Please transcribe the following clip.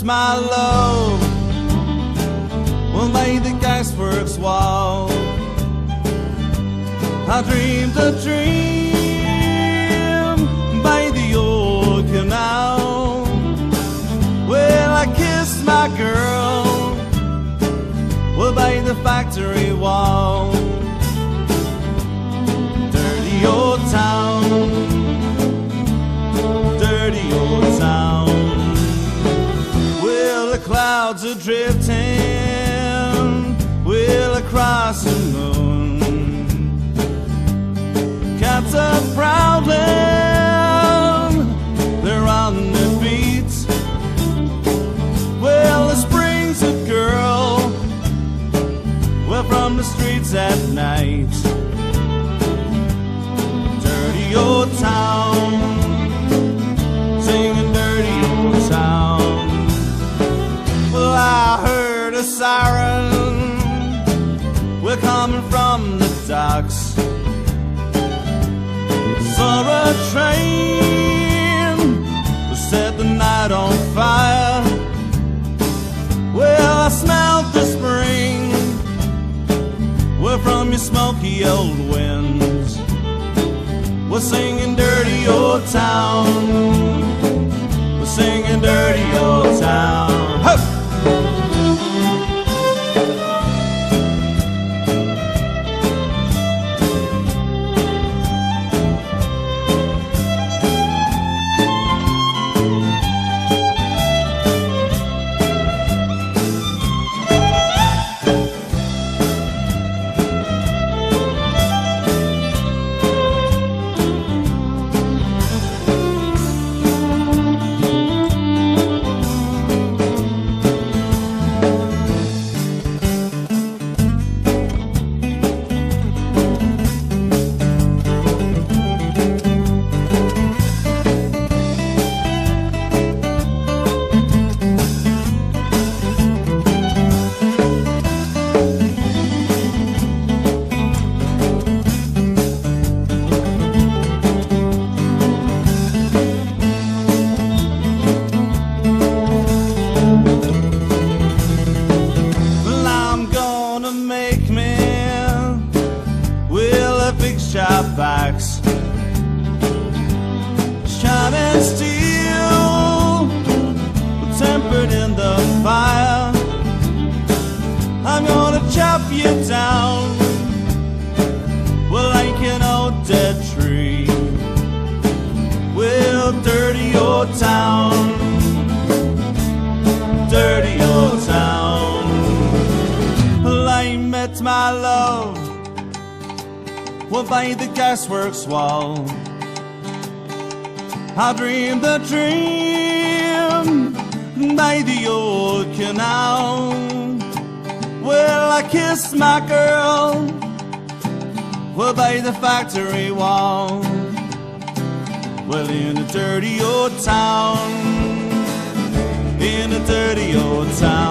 my love. Well, by the gasworks wall I dreamed a dream clouds are drifting Well, across the moon. Cats are prowling They're on their feet. Well, the springs a girl Well, from the streets at night. Dirty old town siren We're coming from the docks Saw a train. Set the night on fire. Well, I smelled the spring. We're from your smoky old winds. We're singing dirty old town. We're singing dirty old town. Ho! Box. Shining steel Tempered in the fire. I'm gonna chop you down like an old dead tree. We'll dirty old town. Dirty old town. Well, I met my love well, by the gasworks wall. I dreamed a dream by the old canal. Well, I kissed my girl well, by the factory wall. Well, in a dirty old town, in a dirty old town.